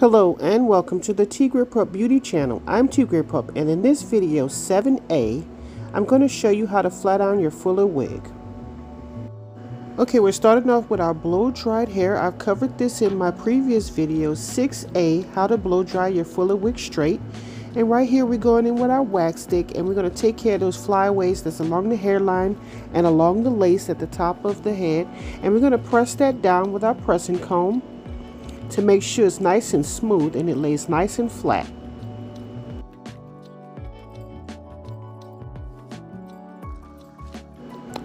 Hello and welcome to the Tigre Pup Beauty channel. I'm Tigre Pup and in this video 7a I'm going to show you how to flat iron your fuller wig. Okay we're starting off with our blow dried hair. I've covered this in my previous video 6a how to blow dry your fuller wig straight and right here we're going in with our wax stick and we're going to take care of those flyaways that's along the hairline and along the lace at the top of the head. And we're going to press that down with our pressing comb to make sure it's nice and smooth and it lays nice and flat.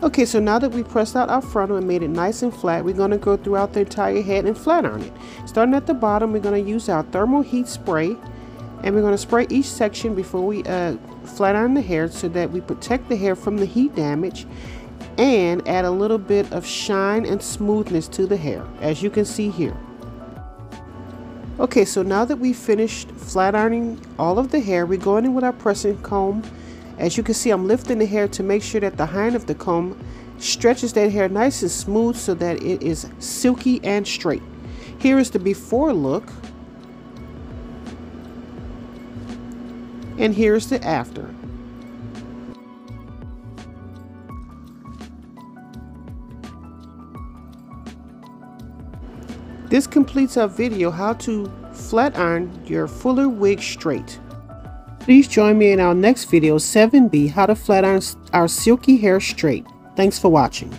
Okay, so now that we pressed out our frontal and made it nice and flat, we're going to go throughout the entire head and flat iron it. Starting at the bottom, we're going to use our thermal heat spray and we're going to spray each section before we uh, flat iron the hair so that we protect the hair from the heat damage and add a little bit of shine and smoothness to the hair as you can see here. Okay, so now that we've finished flat ironing all of the hair, we're going in with our pressing comb. As you can see, I'm lifting the hair to make sure that the hind of the comb stretches that hair nice and smooth so that it is silky and straight. Here is the before look. And here's the after. This completes our video how to flat iron your fuller wig straight. Please join me in our next video 7b how to flat iron our silky hair straight. Thanks for watching.